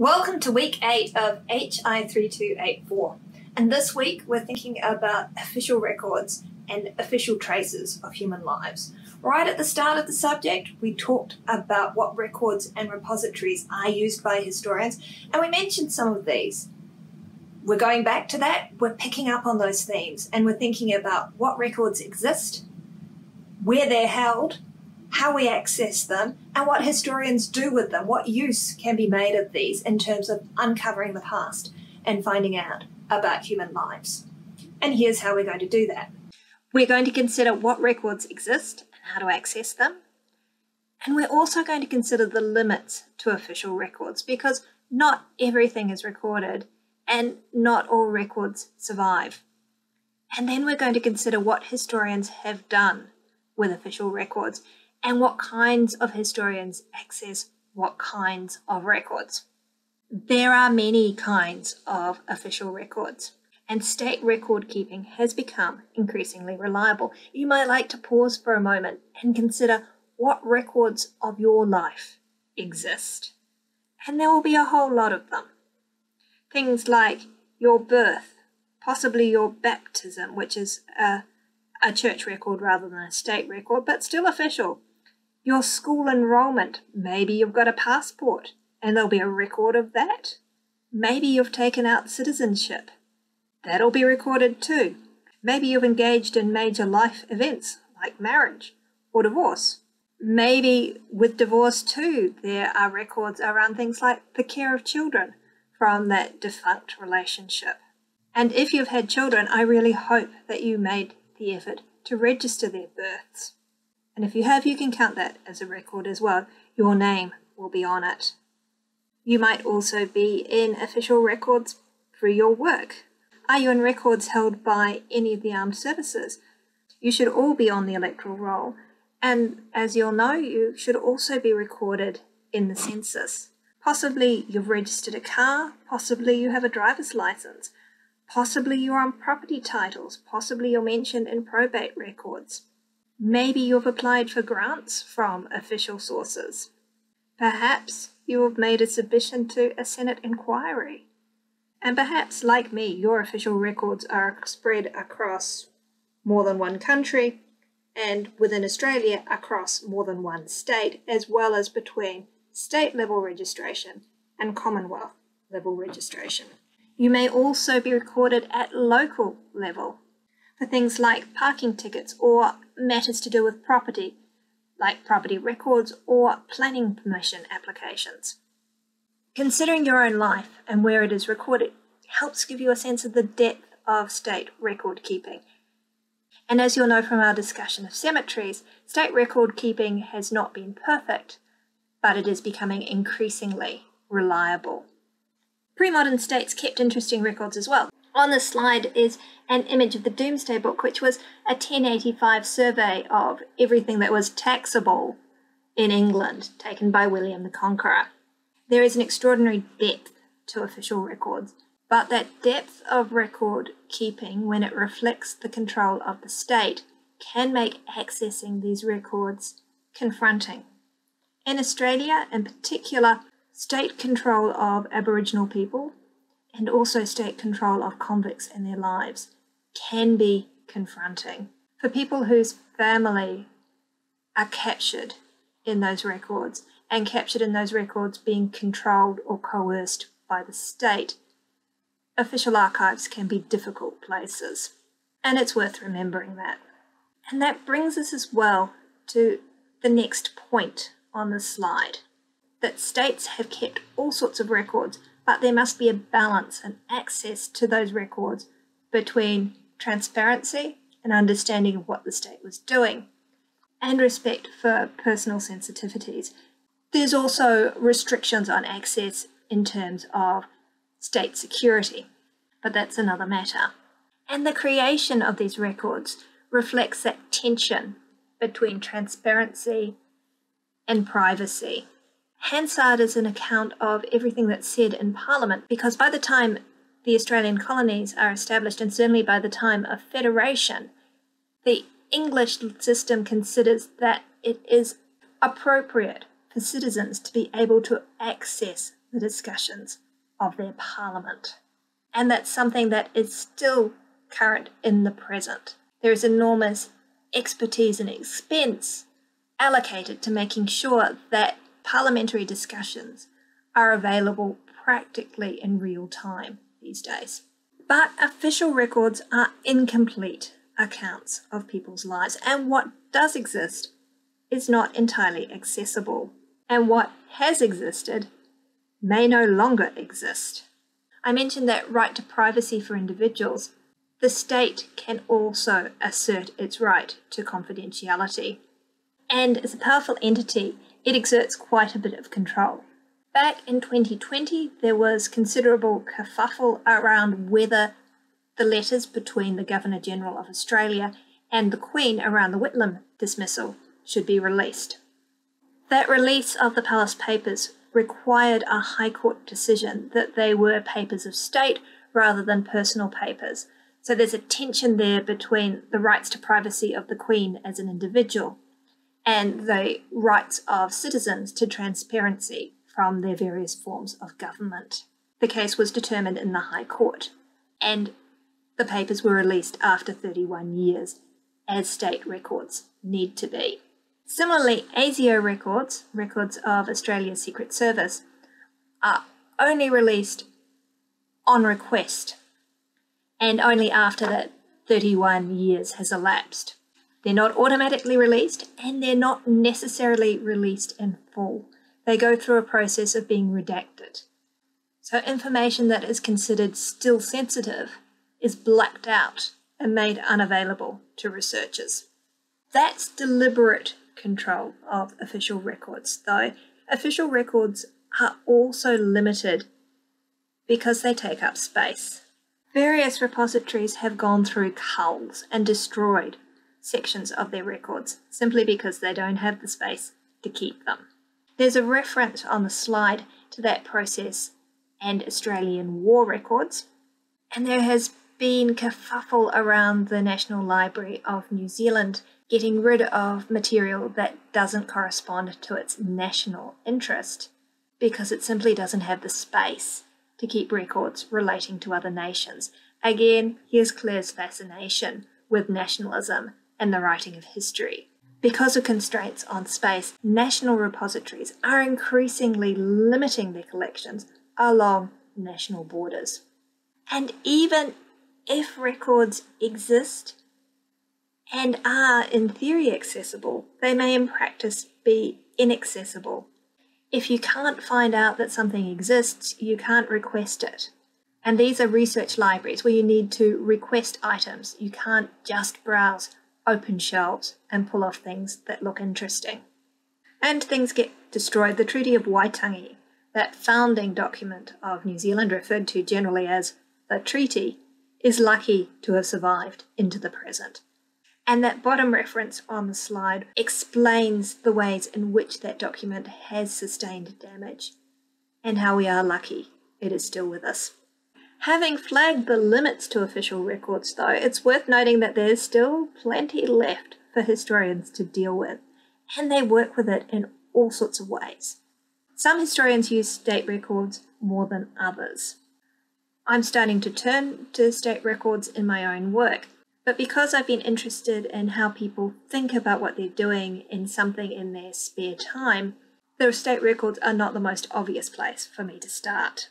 Welcome to week 8 of HI 3284. And this week we're thinking about official records and official traces of human lives. Right at the start of the subject, we talked about what records and repositories are used by historians, and we mentioned some of these. We're going back to that, we're picking up on those themes, and we're thinking about what records exist, where they're held, how we access them, and what historians do with them, what use can be made of these in terms of uncovering the past and finding out about human lives. And here's how we're going to do that. We're going to consider what records exist and how to access them. And we're also going to consider the limits to official records because not everything is recorded and not all records survive. And then we're going to consider what historians have done with official records and what kinds of historians access what kinds of records. There are many kinds of official records, and state record keeping has become increasingly reliable. You might like to pause for a moment and consider what records of your life exist. And there will be a whole lot of them. Things like your birth, possibly your baptism, which is a, a church record rather than a state record, but still official your school enrollment. Maybe you've got a passport and there'll be a record of that. Maybe you've taken out citizenship. That'll be recorded too. Maybe you've engaged in major life events like marriage or divorce. Maybe with divorce too, there are records around things like the care of children from that defunct relationship. And if you've had children, I really hope that you made the effort to register their births. And if you have, you can count that as a record as well. Your name will be on it. You might also be in official records for your work. Are you in records held by any of the armed services? You should all be on the electoral roll. And as you'll know, you should also be recorded in the census. Possibly you've registered a car, possibly you have a driver's license, possibly you're on property titles, possibly you're mentioned in probate records. Maybe you've applied for grants from official sources. Perhaps you have made a submission to a Senate inquiry. And perhaps, like me, your official records are spread across more than one country and within Australia across more than one state, as well as between state level registration and Commonwealth level registration. You may also be recorded at local level for things like parking tickets or matters to do with property, like property records or planning permission applications. Considering your own life and where it is recorded helps give you a sense of the depth of state record keeping. And as you'll know from our discussion of cemeteries, state record keeping has not been perfect, but it is becoming increasingly reliable. Pre modern states kept interesting records as well. On the slide is an image of the Domesday Book, which was a 1085 survey of everything that was taxable in England, taken by William the Conqueror. There is an extraordinary depth to official records, but that depth of record keeping, when it reflects the control of the state, can make accessing these records confronting. In Australia, in particular, state control of Aboriginal people and also state control of convicts and their lives can be confronting. For people whose family are captured in those records and captured in those records being controlled or coerced by the state, official archives can be difficult places. And it's worth remembering that. And that brings us as well to the next point on the slide that states have kept all sorts of records but there must be a balance and access to those records between transparency and understanding of what the state was doing and respect for personal sensitivities. There's also restrictions on access in terms of state security, but that's another matter. And the creation of these records reflects that tension between transparency and privacy. Hansard is an account of everything that's said in Parliament because by the time the Australian colonies are established, and certainly by the time of federation, the English system considers that it is appropriate for citizens to be able to access the discussions of their parliament. And that's something that is still current in the present. There is enormous expertise and expense allocated to making sure that parliamentary discussions are available practically in real time these days. But official records are incomplete accounts of people's lives, and what does exist is not entirely accessible, and what has existed may no longer exist. I mentioned that right to privacy for individuals. The state can also assert its right to confidentiality. And as a powerful entity, it exerts quite a bit of control. Back in 2020, there was considerable kerfuffle around whether the letters between the Governor General of Australia and the Queen around the Whitlam dismissal should be released. That release of the Palace Papers required a High Court decision that they were papers of state rather than personal papers. So there's a tension there between the rights to privacy of the Queen as an individual and the rights of citizens to transparency from their various forms of government. The case was determined in the High Court, and the papers were released after 31 years, as state records need to be. Similarly, ASIO records, records of Australia's Secret Service, are only released on request and only after that 31 years has elapsed. They're not automatically released and they're not necessarily released in full. They go through a process of being redacted. So, information that is considered still sensitive is blacked out and made unavailable to researchers. That's deliberate control of official records, though official records are also limited because they take up space. Various repositories have gone through culls and destroyed sections of their records simply because they don't have the space to keep them. There's a reference on the slide to that process and Australian war records, and there has been kerfuffle around the National Library of New Zealand getting rid of material that doesn't correspond to its national interest because it simply doesn't have the space to keep records relating to other nations. Again, here's Claire's fascination with nationalism and the writing of history. Because of constraints on space, national repositories are increasingly limiting their collections along national borders. And even if records exist and are in theory accessible, they may in practice be inaccessible. If you can't find out that something exists, you can't request it. And these are research libraries where you need to request items. You can't just browse open shelves and pull off things that look interesting. And things get destroyed. The Treaty of Waitangi, that founding document of New Zealand, referred to generally as the treaty, is lucky to have survived into the present. And that bottom reference on the slide explains the ways in which that document has sustained damage and how we are lucky it is still with us. Having flagged the limits to official records, though, it's worth noting that there's still plenty left for historians to deal with, and they work with it in all sorts of ways. Some historians use state records more than others. I'm starting to turn to state records in my own work, but because I've been interested in how people think about what they're doing in something in their spare time, the state records are not the most obvious place for me to start.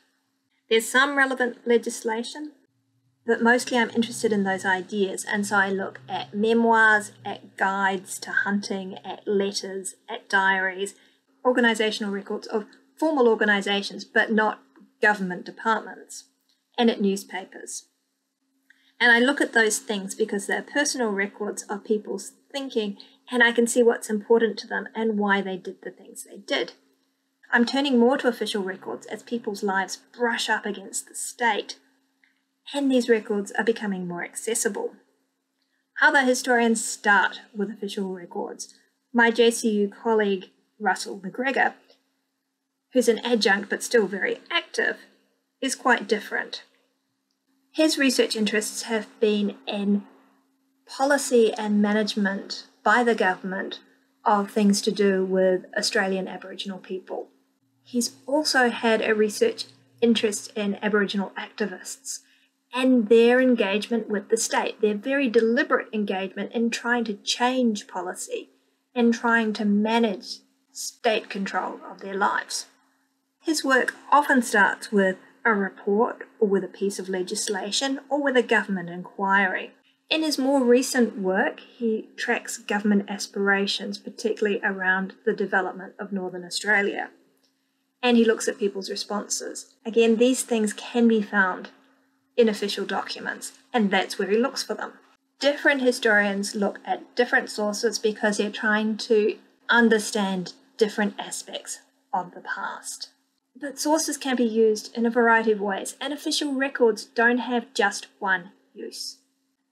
There's some relevant legislation, but mostly I'm interested in those ideas, and so I look at memoirs, at guides to hunting, at letters, at diaries, organisational records of formal organisations, but not government departments, and at newspapers. And I look at those things because they're personal records of people's thinking, and I can see what's important to them and why they did the things they did. I'm turning more to official records as people's lives brush up against the state, and these records are becoming more accessible. Other historians start with official records. My JCU colleague Russell McGregor, who's an adjunct but still very active, is quite different. His research interests have been in policy and management by the government of things to do with Australian Aboriginal people He's also had a research interest in Aboriginal activists and their engagement with the state, their very deliberate engagement in trying to change policy and trying to manage state control of their lives. His work often starts with a report or with a piece of legislation or with a government inquiry. In his more recent work, he tracks government aspirations, particularly around the development of Northern Australia. And he looks at people's responses. Again, these things can be found in official documents, and that's where he looks for them. Different historians look at different sources because they're trying to understand different aspects of the past. But sources can be used in a variety of ways, and official records don't have just one use.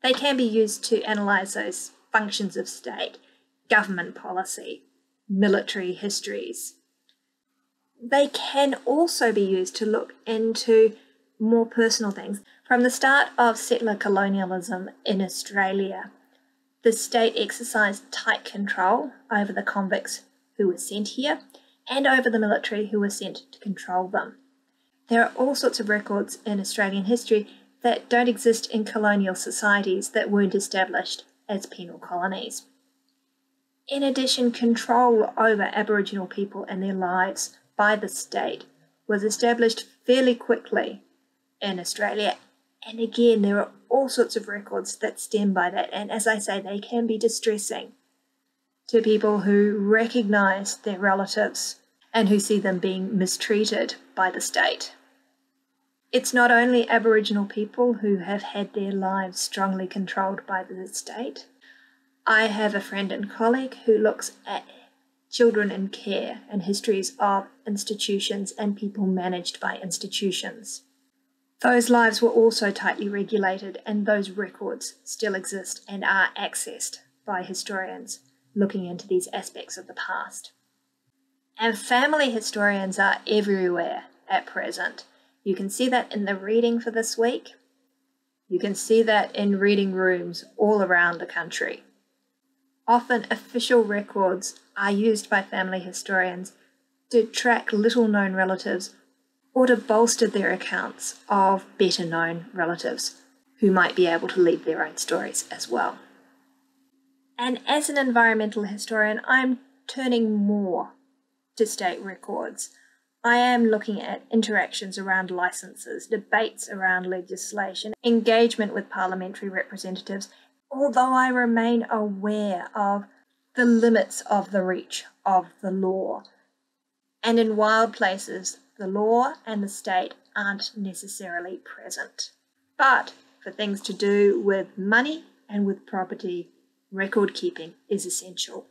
They can be used to analyse those functions of state, government policy, military histories. They can also be used to look into more personal things. From the start of settler colonialism in Australia, the state exercised tight control over the convicts who were sent here and over the military who were sent to control them. There are all sorts of records in Australian history that don't exist in colonial societies that weren't established as penal colonies. In addition, control over Aboriginal people and their lives by the state was established fairly quickly in Australia. And again, there are all sorts of records that stem by that, and as I say, they can be distressing to people who recognize their relatives and who see them being mistreated by the state. It's not only Aboriginal people who have had their lives strongly controlled by the state. I have a friend and colleague who looks at children in care and histories of institutions and people managed by institutions. Those lives were also tightly regulated, and those records still exist and are accessed by historians looking into these aspects of the past. And family historians are everywhere at present. You can see that in the reading for this week. You can see that in reading rooms all around the country. Often, official records are used by family historians to track little known relatives or to bolster their accounts of better known relatives who might be able to leave their own stories as well. And as an environmental historian, I'm turning more to state records. I am looking at interactions around licenses, debates around legislation, engagement with parliamentary representatives, although I remain aware of the limits of the reach of the law. And in wild places, the law and the state aren't necessarily present. But for things to do with money and with property, record keeping is essential.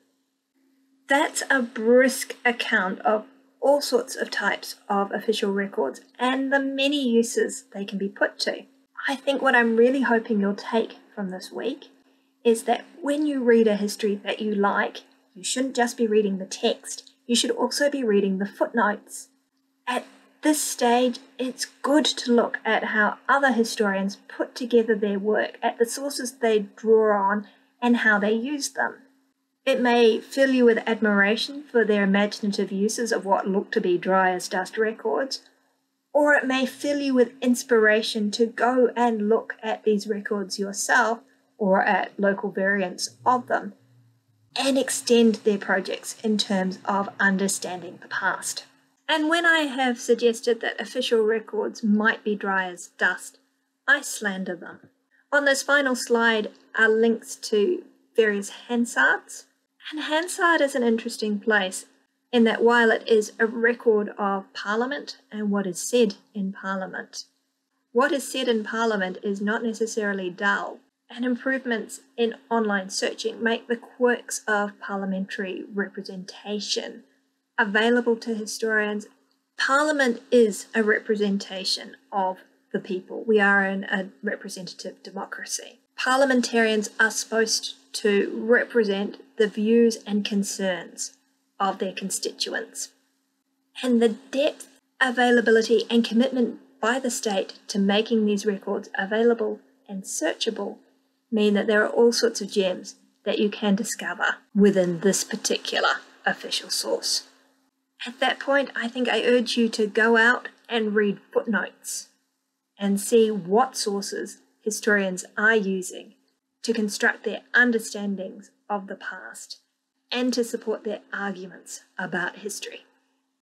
That's a brisk account of all sorts of types of official records and the many uses they can be put to. I think what I'm really hoping you'll take from this week is that when you read a history that you like, you shouldn't just be reading the text, you should also be reading the footnotes. At this stage, it's good to look at how other historians put together their work, at the sources they draw on, and how they use them. It may fill you with admiration for their imaginative uses of what look to be dry as dust records, or it may fill you with inspiration to go and look at these records yourself or at local variants of them and extend their projects in terms of understanding the past. And when I have suggested that official records might be dry as dust, I slander them. On this final slide are links to various Hansards. And Hansard is an interesting place in that while it is a record of Parliament and what is said in Parliament, what is said in Parliament is not necessarily dull, and improvements in online searching make the quirks of parliamentary representation available to historians. Parliament is a representation of the people. We are in a representative democracy. Parliamentarians are supposed to represent the views and concerns of their constituents. And the depth, availability, and commitment by the state to making these records available and searchable mean that there are all sorts of gems that you can discover within this particular official source. At that point, I think I urge you to go out and read footnotes and see what sources historians are using to construct their understandings of the past and to support their arguments about history.